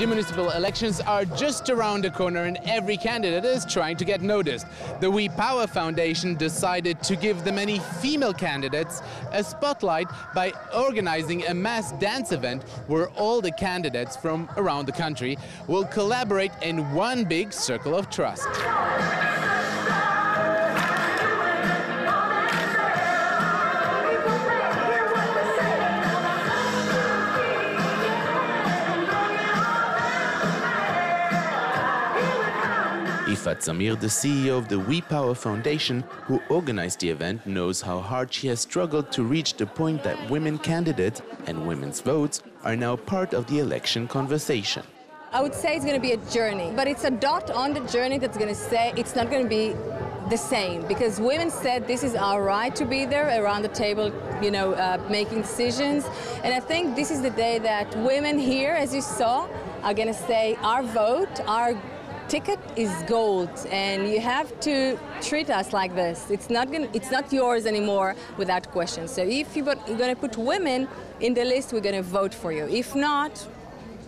The municipal elections are just around the corner and every candidate is trying to get noticed. The We Power Foundation decided to give the many female candidates a spotlight by organizing a mass dance event where all the candidates from around the country will collaborate in one big circle of trust. Ifat Zamir, the CEO of the We Power Foundation, who organized the event, knows how hard she has struggled to reach the point that women candidates and women's votes are now part of the election conversation. I would say it's going to be a journey, but it's a dot on the journey that's going to say it's not going to be the same because women said this is our right to be there around the table, you know, uh, making decisions. And I think this is the day that women here, as you saw, are going to say our vote, our ticket is gold and you have to treat us like this. It's not, gonna, it's not yours anymore without question. So if you're going to put women in the list, we're going to vote for you. If not,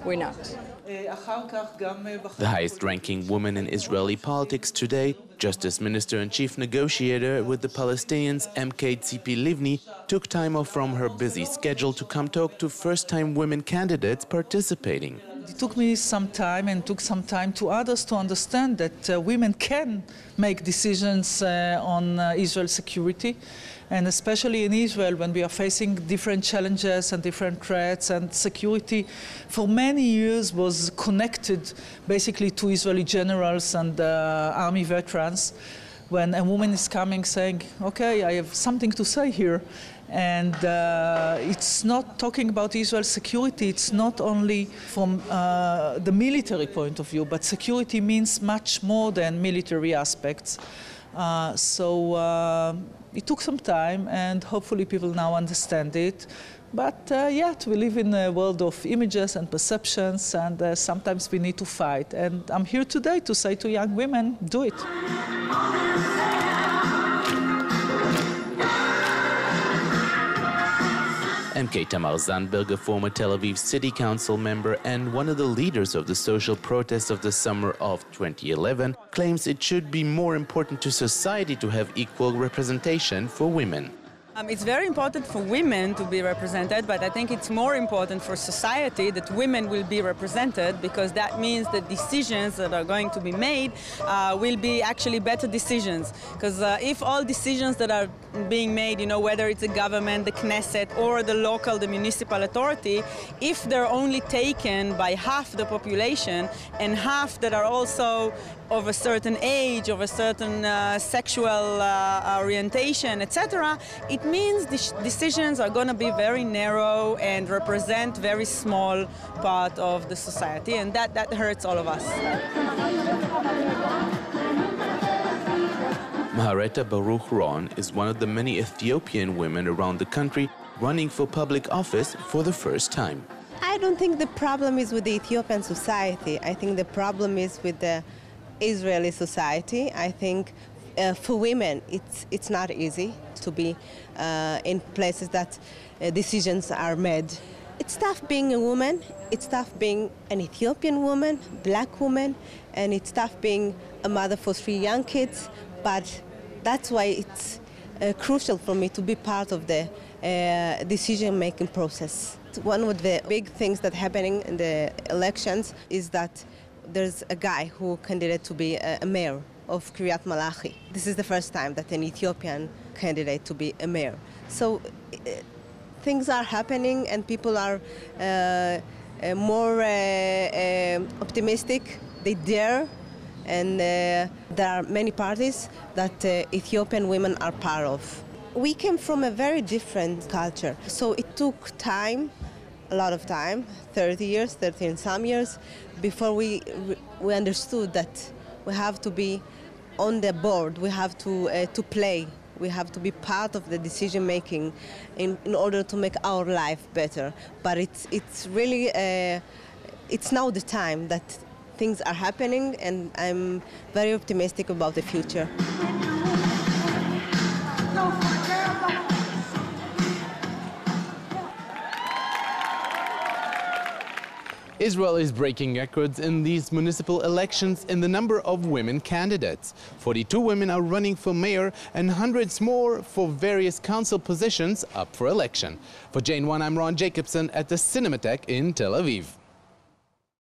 we're not. The highest ranking woman in Israeli politics today, Justice Minister and Chief Negotiator with the Palestinians MK Tzipi Livni, took time off from her busy schedule to come talk to first time women candidates participating. It took me some time and took some time to others to understand that uh, women can make decisions uh, on uh, Israel's security. And especially in Israel, when we are facing different challenges and different threats, and security for many years was connected basically to Israeli generals and uh, army veterans when a woman is coming saying, okay, I have something to say here, and uh, it's not talking about Israel's security, it's not only from uh, the military point of view, but security means much more than military aspects. Uh, so uh, it took some time, and hopefully people now understand it. But uh, yet, we live in a world of images and perceptions, and uh, sometimes we need to fight. And I'm here today to say to young women, do it. MK Tamar Zandberg, a former Tel Aviv city council member and one of the leaders of the social protests of the summer of 2011, claims it should be more important to society to have equal representation for women. Um, it's very important for women to be represented, but I think it's more important for society that women will be represented because that means the decisions that are going to be made uh, will be actually better decisions. Because uh, if all decisions that are being made, you know, whether it's the government, the Knesset, or the local, the municipal authority, if they're only taken by half the population and half that are also of a certain age, of a certain uh, sexual uh, orientation, etc., it means the decisions are going to be very narrow and represent very small part of the society, and that, that hurts all of us. Mehereta Baruch Ron is one of the many Ethiopian women around the country running for public office for the first time. I don't think the problem is with the Ethiopian society. I think the problem is with the Israeli society. I think uh, for women, it's, it's not easy to be uh, in places that uh, decisions are made. It's tough being a woman, it's tough being an Ethiopian woman, black woman, and it's tough being a mother for three young kids, but that's why it's uh, crucial for me to be part of the uh, decision-making process. One of the big things that happening in the elections is that there's a guy who candidate to be a, a mayor of Kiryat Malachi. This is the first time that an Ethiopian candidate to be a mayor. So uh, things are happening and people are uh, uh, more uh, uh, optimistic. They dare, and uh, there are many parties that Ethiopian women are part of. We came from a very different culture, so it took time a lot of time 30 years 30 and some years before we we understood that we have to be on the board we have to uh, to play. We have to be part of the decision making in, in order to make our life better. But it's it's really uh, it's now the time that things are happening and i'm very optimistic about the future Israel is breaking records in these municipal elections in the number of women candidates. 42 women are running for mayor and hundreds more for various council positions up for election. For JN1, I'm Ron Jacobsohn at the Cinematheque in Tel Aviv.